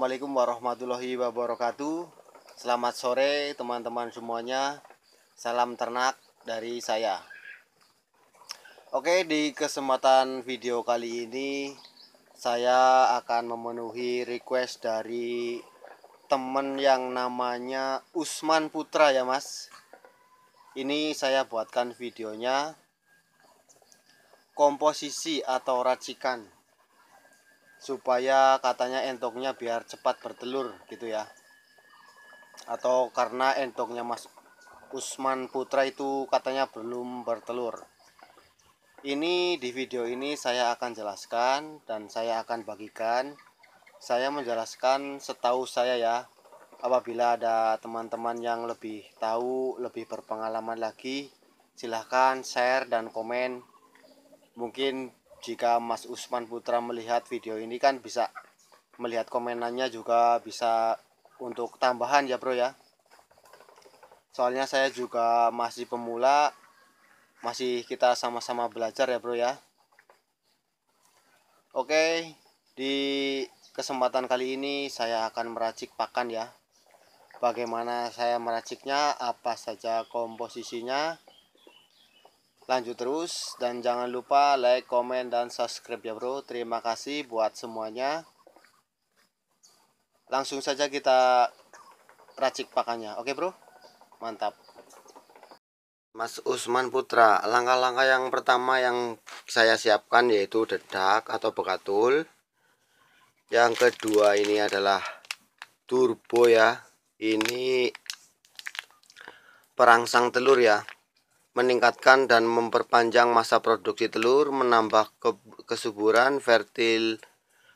Assalamualaikum warahmatullahi wabarakatuh. Selamat sore teman-teman semuanya. Salam ternak dari saya. Oke di kesempatan video kali ini Saya akan memenuhi request dari teman yang namanya Usman Putra ya mas. Ini saya buatkan videonya. Komposisi atau racikan supaya katanya entoknya biar cepat bertelur gitu ya. Atau karena entoknya Mas Usman Putra itu katanya belum bertelur. Ini di video ini saya akan jelaskan dan saya akan bagikan. Saya menjelaskan setahu saya ya apabila ada teman-teman yang lebih tahu lebih berpengalaman lagi silahkan share dan komen. Mungkin jika Mas Usman Putra melihat video ini kan bisa melihat komenannya juga bisa untuk tambahan ya bro ya. Soalnya saya juga masih pemula masih kita sama-sama belajar ya bro ya. Oke di kesempatan kali ini saya akan meracik pakan ya. Bagaimana saya meraciknya apa saja komposisinya lanjut terus dan jangan lupa like, komen, dan subscribe ya bro. Terima kasih buat semuanya. Langsung saja kita racik pakannya. Oke bro? Mantap. Mas Usman Putra langkah-langkah yang pertama yang saya siapkan yaitu dedak atau bekatul. Yang kedua ini adalah turbo ya. Ini perangsang telur ya meningkatkan dan memperpanjang masa produksi telur, menambah ke kesuburan, fertil,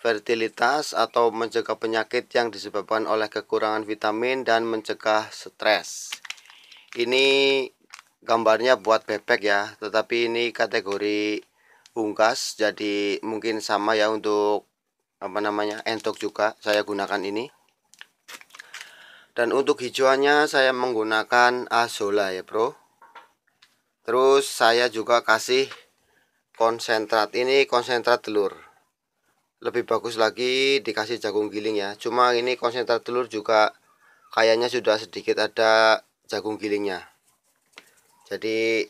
fertilitas atau mencegah penyakit yang disebabkan oleh kekurangan vitamin dan mencegah stres. Ini gambarnya buat bebek ya, tetapi ini kategori ungkas jadi mungkin sama ya untuk apa namanya entok juga saya gunakan ini dan untuk hijauannya saya menggunakan azola ya bro terus saya juga kasih konsentrat ini konsentrat telur. Lebih bagus lagi dikasih jagung giling ya. Cuma ini konsentrat telur juga kayaknya sudah sedikit ada jagung gilingnya. Jadi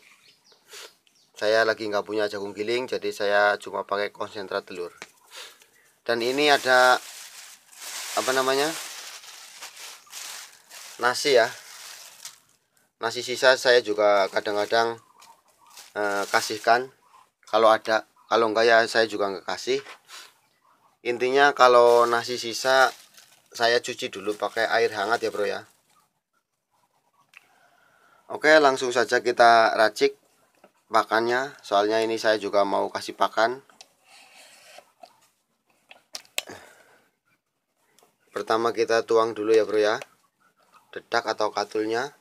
saya lagi nggak punya jagung giling jadi saya cuma pakai konsentrat telur. Dan ini ada apa namanya nasi ya. Nasi sisa saya juga kadang-kadang eh, kasihkan. Kalau ada kalau enggak ya saya juga enggak kasih. Intinya kalau nasi sisa saya cuci dulu pakai air hangat ya bro ya. Oke langsung saja kita racik pakannya. Soalnya ini saya juga mau kasih pakan. Pertama kita tuang dulu ya bro ya. Dedak atau katulnya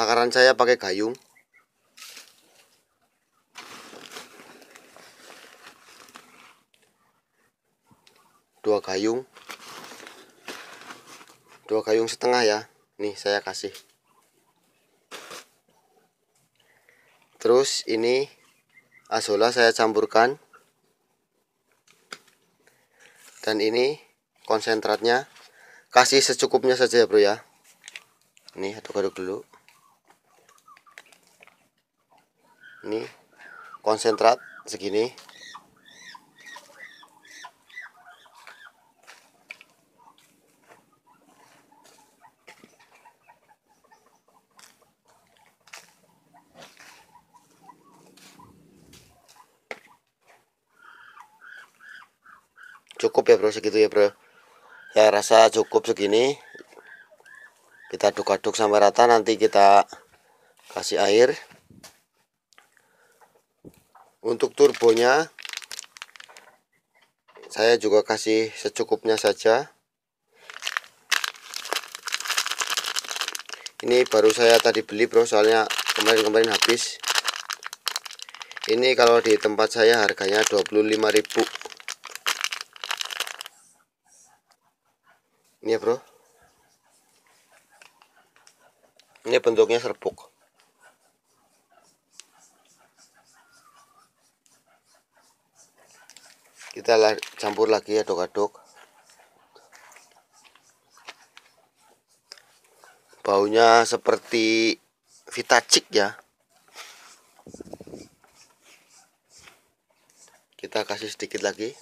takaran saya pakai gayung. Dua gayung. Dua gayung setengah ya. Nih saya kasih. Terus ini azola saya campurkan. Dan ini konsentratnya. Kasih secukupnya saja ya bro ya. Ini aduk-aduk dulu ini konsentrat segini. Cukup ya bro? Segitu ya bro? Ya rasa cukup segini. Kita aduk-aduk sampai rata nanti kita kasih air untuk turbonya saya juga kasih secukupnya saja. Ini baru saya tadi beli bro soalnya kemarin-kemarin habis. Ini kalau di tempat saya harganya 25.000 ini ya bro. Ini bentuknya serbuk kita campur lagi aduk-aduk. Baunya seperti vitacik ya. Kita kasih sedikit lagi.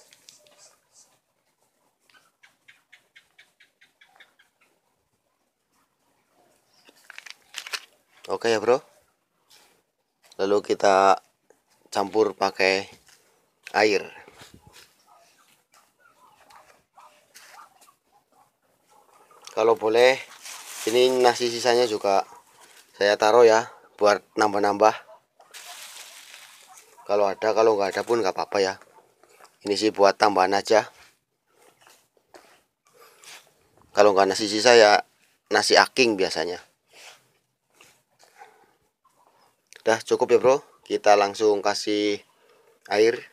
Oke ya bro. Lalu kita campur pakai air kalau boleh ini nasi sisanya juga saya taruh ya buat nambah-nambah. Kalau ada kalau nggak ada pun nggak apa-apa ya. Ini sih buat tambahan aja. Kalau nggak nasi sisa ya nasi aking biasanya. Udah cukup ya bro? Kita langsung kasih air.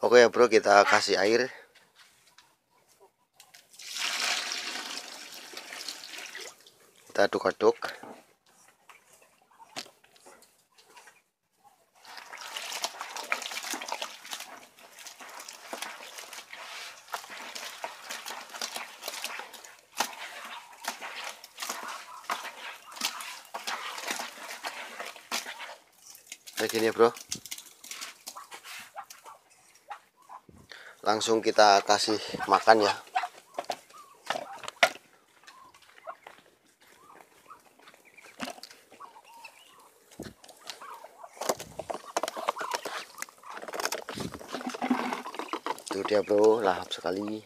Oke ya bro kita kasih air kita aduk-aduk. Kayak gini bro. Langsung kita kasih makan ya itu dia bro. Lahap sekali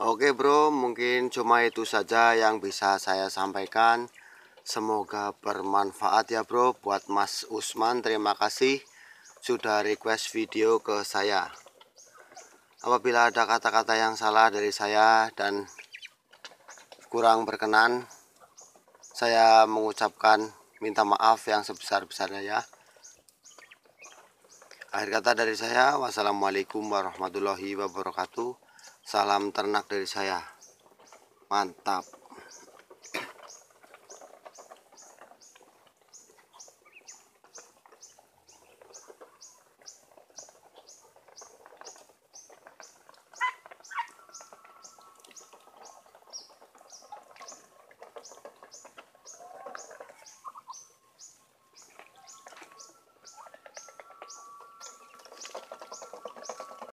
Oke bro, mungkin cuma itu saja yang bisa saya sampaikan. Semoga bermanfaat ya bro buat Mas Usman. Terima kasih sudah request video ke saya. Apabila ada kata-kata yang salah dari saya dan kurang berkenan, saya mengucapkan minta maaf yang sebesar-besarnya ya. Akhir kata dari saya, wassalamualaikum warahmatullahi wabarakatuh. Salam ternak dari saya. Mantap.